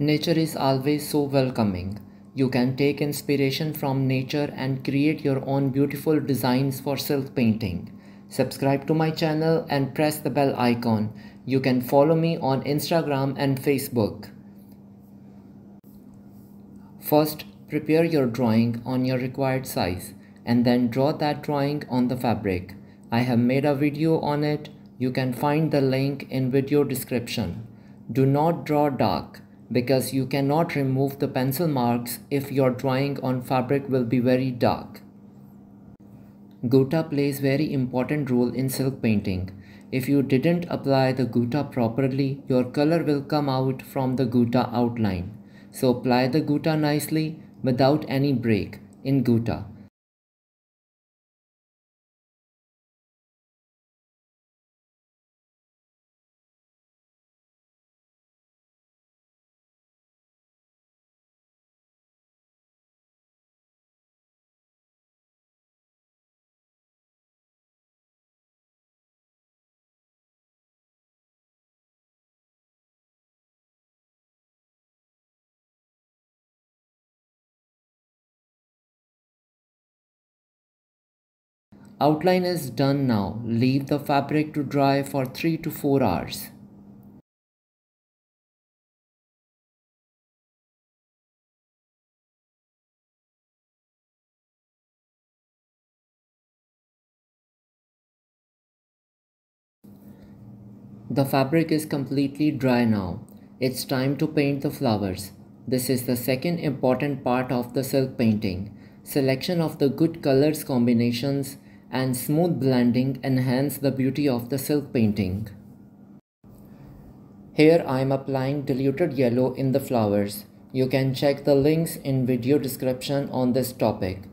Nature is always so welcoming. You can take inspiration from nature and create your own beautiful designs for silk painting. Subscribe to my channel and press the bell icon. You can follow me on Instagram and Facebook. First, prepare your drawing on your required size and then draw that drawing on the fabric. I have made a video on it. You can find the link in video description. Do not draw dark because you cannot remove the pencil marks if your drawing on fabric will be very dark. Gutta plays very important role in silk painting. If you didn't apply the gutta properly, your color will come out from the gutta outline. So apply the gutta nicely without any break in gutta. Outline is done now. Leave the fabric to dry for 3 to 4 hours. The fabric is completely dry now. It's time to paint the flowers. This is the second important part of the silk painting. Selection of the good colors combinations and smooth blending enhance the beauty of the silk painting. Here I am applying diluted yellow in the flowers. You can check the links in video description on this topic.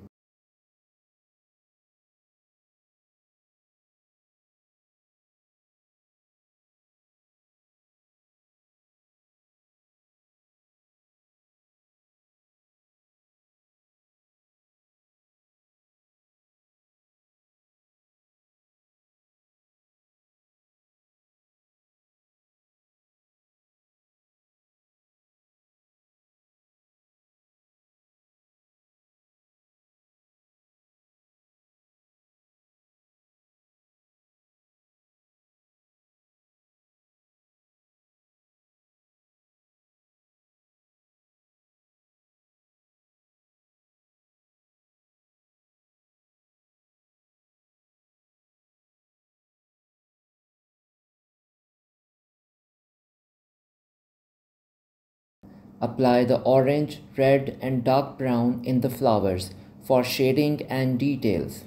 Apply the orange, red and dark brown in the flowers for shading and details.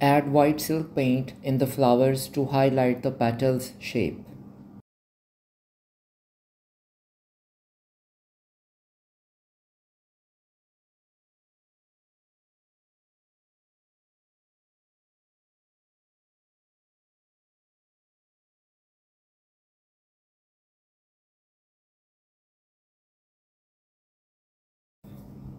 Add white silk paint in the flowers to highlight the petals shape.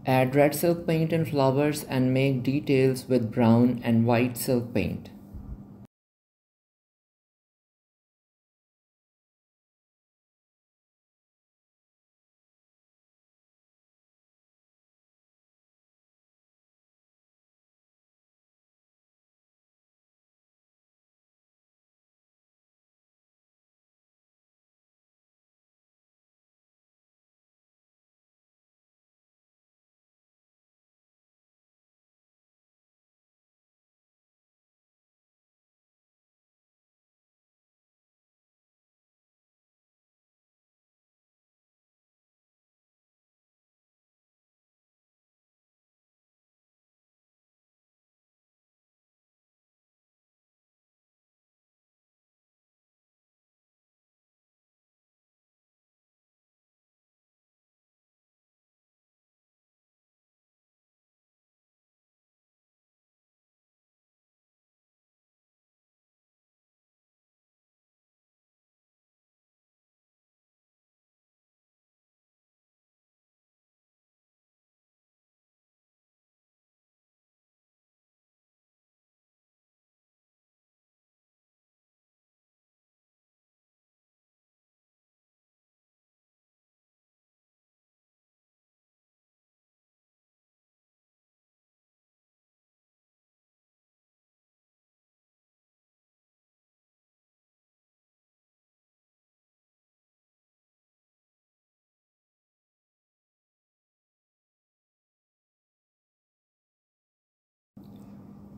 Add red silk paint and flowers and make details with brown and white silk paint.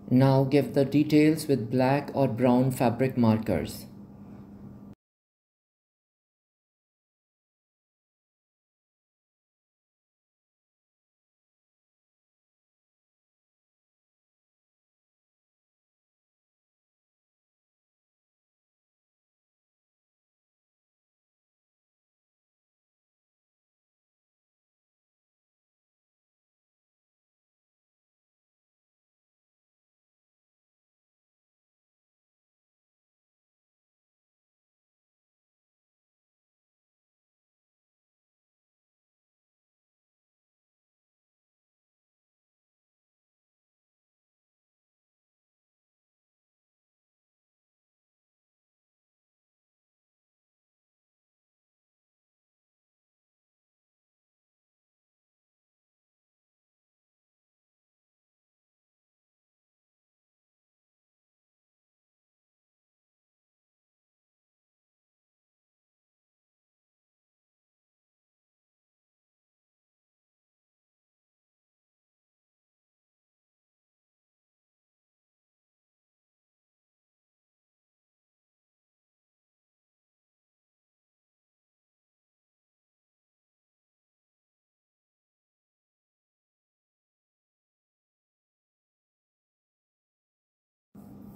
Now give the details with black or brown fabric markers.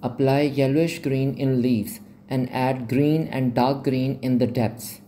Apply yellowish green in leaves and add green and dark green in the depths.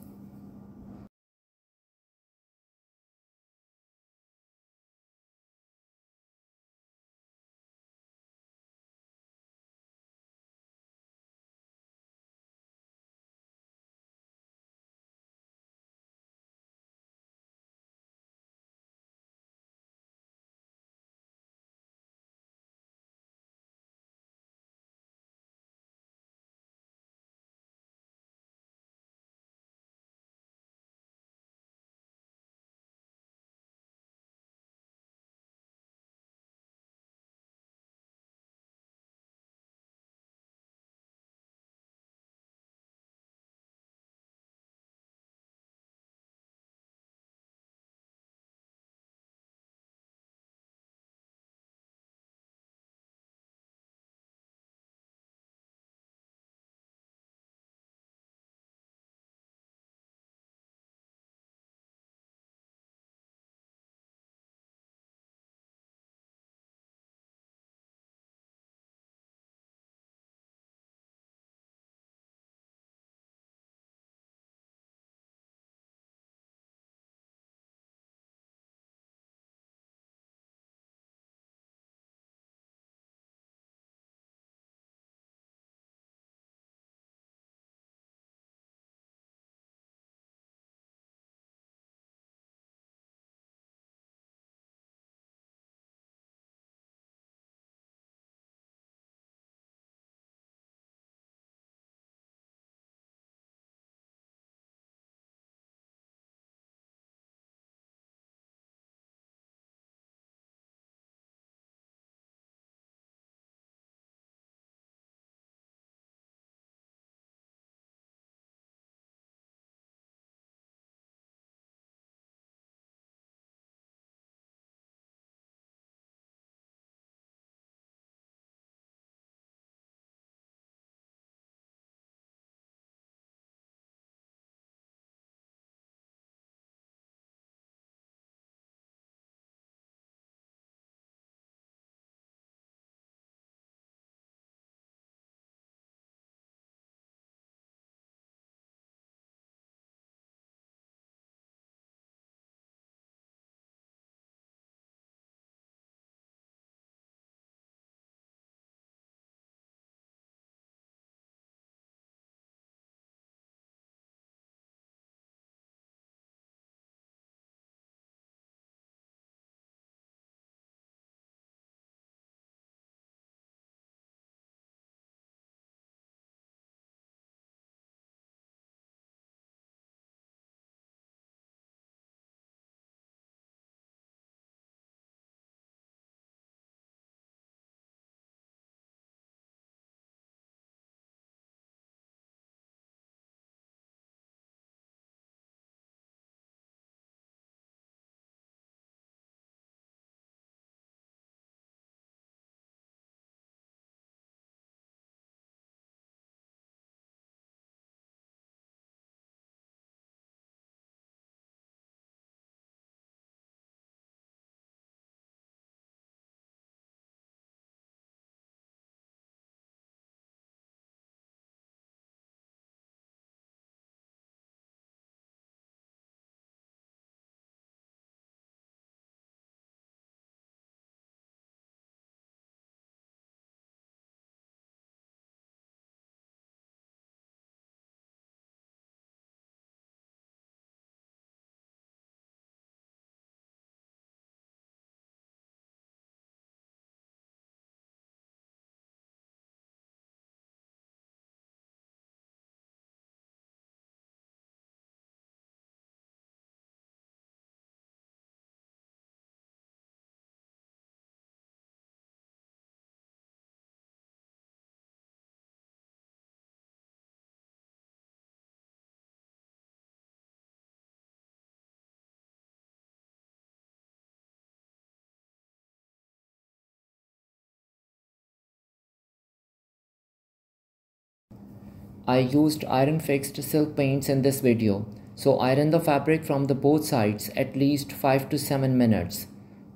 I used iron fixed silk paints in this video, so iron the fabric from the both sides at least 5 to 7 minutes.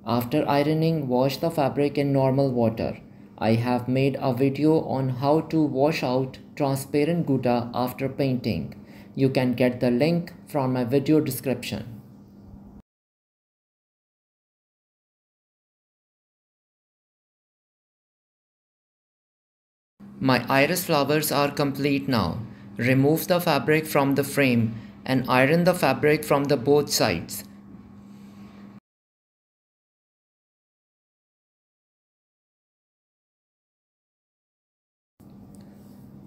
After ironing, wash the fabric in normal water. I have made a video on how to wash out transparent gutta after painting. You can get the link from my video description. My iris flowers are complete now. Remove the fabric from the frame and iron the fabric from the both sides.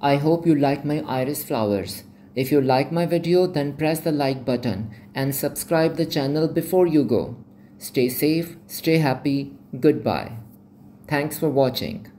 I hope you like my iris flowers. If you like my video then press the like button and subscribe the channel before you go. Stay safe, stay happy, goodbye. Thanks for watching.